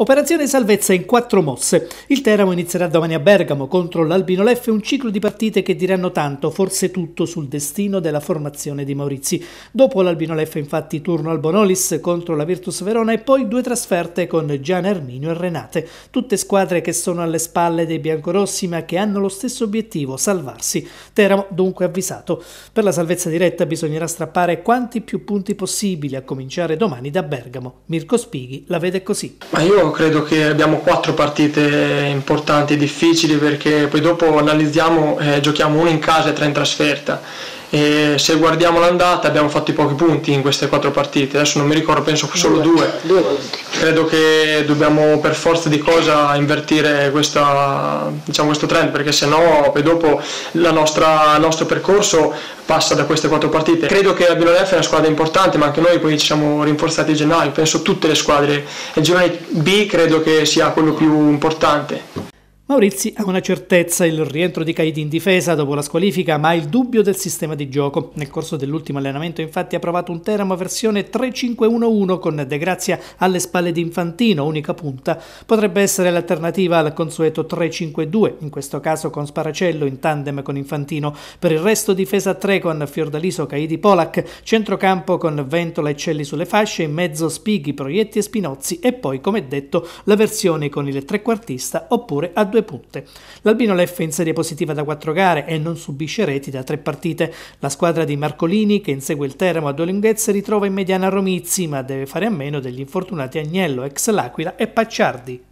Operazione salvezza in quattro mosse. Il Teramo inizierà domani a Bergamo contro l'Albino Leffe, un ciclo di partite che diranno tanto, forse tutto, sul destino della formazione di Maurizi. Dopo l'Albino Leffe, infatti, turno al Bonolis contro la Virtus Verona e poi due trasferte con Gian Erminio e Renate. Tutte squadre che sono alle spalle dei biancorossi ma che hanno lo stesso obiettivo, salvarsi. Teramo dunque avvisato. Per la salvezza diretta bisognerà strappare quanti più punti possibili, a cominciare domani da Bergamo. Mirko Spighi la vede così. Ma io credo che abbiamo quattro partite importanti difficili perché poi dopo analizziamo, eh, giochiamo una in casa e tre in trasferta e se guardiamo l'andata abbiamo fatto i pochi punti in queste quattro partite, adesso non mi ricordo, penso solo due. due. Credo che dobbiamo per forza di cosa invertire questa, diciamo, questo trend perché se no poi dopo nostra, il nostro percorso passa da queste quattro partite. Credo che la Bilonef è una squadra importante ma anche noi poi ci siamo rinforzati a gennaio, penso tutte le squadre. Il girone B credo che sia quello più importante. Maurizi ha una certezza, il rientro di Caidi in difesa dopo la squalifica, ma ha il dubbio del sistema di gioco. Nel corso dell'ultimo allenamento infatti ha provato un Teramo versione 3-5-1-1 con De Grazia alle spalle di Infantino, unica punta. Potrebbe essere l'alternativa al consueto 3-5-2, in questo caso con Sparacello in tandem con Infantino. Per il resto difesa 3 con Fiordaliso, Caidi, Polak, centrocampo con Ventola e Celli sulle fasce, in mezzo Spighi, Proietti e Spinozzi e poi, come detto, la versione con il trequartista oppure a due due punte. L'Albino Leffe in serie positiva da quattro gare e non subisce reti da tre partite. La squadra di Marcolini, che insegue il Teramo a due lunghezze, ritrova in mediana Romizzi, ma deve fare a meno degli infortunati Agnello, ex L'Aquila e Pacciardi.